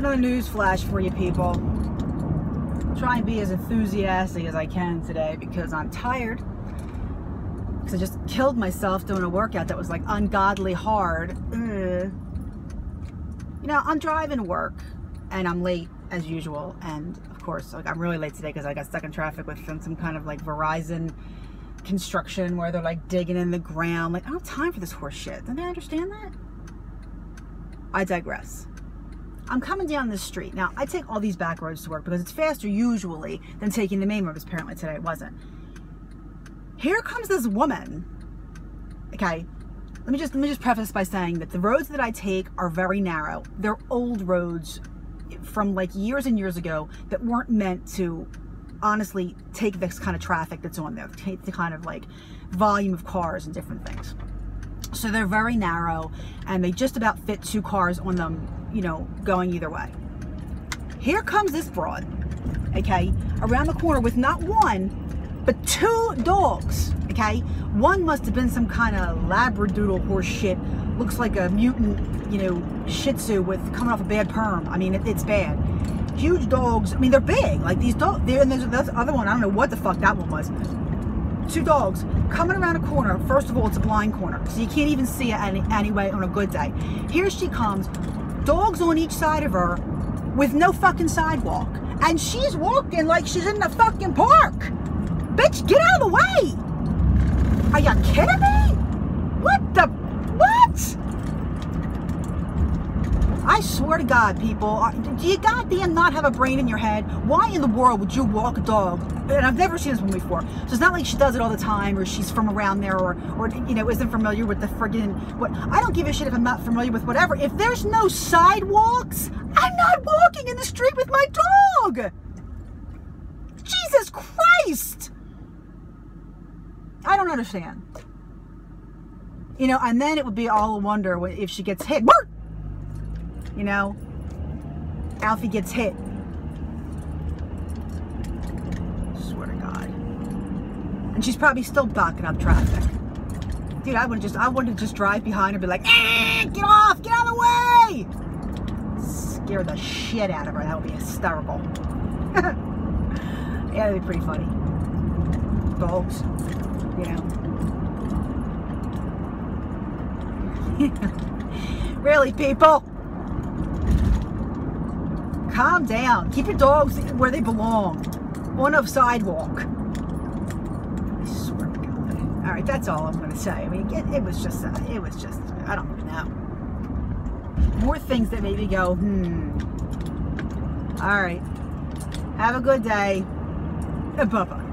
another news flash for you people. Try and be as enthusiastic as I can today because I'm tired. Because I just killed myself doing a workout that was like ungodly hard. Ugh. You know, I'm driving to work and I'm late as usual. And of course, like I'm really late today because I got stuck in traffic with some, some kind of like Verizon construction where they're like digging in the ground. Like, I don't have time for this horse shit. Don't they understand that? I digress. I'm coming down this street. Now, I take all these back roads to work because it's faster usually than taking the main road. Apparently today it wasn't. Here comes this woman. Okay, let me just let me just preface by saying that the roads that I take are very narrow. They're old roads from like years and years ago that weren't meant to honestly take this kind of traffic that's on there, take the kind of like volume of cars and different things. So they're very narrow and they just about fit two cars on them, you know, going either way. Here comes this broad, okay, around the corner with not one, but two dogs, okay? One must have been some kind of labradoodle horse shit. Looks like a mutant, you know, shih tzu with coming off a bad perm. I mean, it, it's bad. Huge dogs. I mean, they're big. Like these dogs. And there's the other one. I don't know what the fuck that one was two dogs coming around a corner. First of all, it's a blind corner, so you can't even see it any, anyway on a good day. Here she comes, dogs on each side of her with no fucking sidewalk. And she's walking like she's in the fucking park. Bitch, get out of the way. Are you kidding me? What the, what? I swear to God, people, do you goddamn not have a brain in your head? Why in the world would you walk a dog? And I've never seen this one before. So it's not like she does it all the time or she's from around there or, or you know, isn't familiar with the friggin' what. I don't give a shit if I'm not familiar with whatever. If there's no sidewalks, I'm not walking in the street with my dog. Jesus Christ. I don't understand. You know, and then it would be all a wonder if she gets hit you know, Alfie gets hit. Swear to God. And she's probably still backing up traffic. Dude, I would just, I would just drive behind her and be like, eh, get off, get out of the way! Scare the shit out of her. That would be hysterical. yeah, that'd be pretty funny. Dogs, you know. really, people? Calm down. Keep your dogs where they belong. On a sidewalk. All right, that's all I'm going to say. I mean, it, it was just, uh, it was just, I don't even know. More things that made me go, hmm. All right. Have a good day. Bye-bye.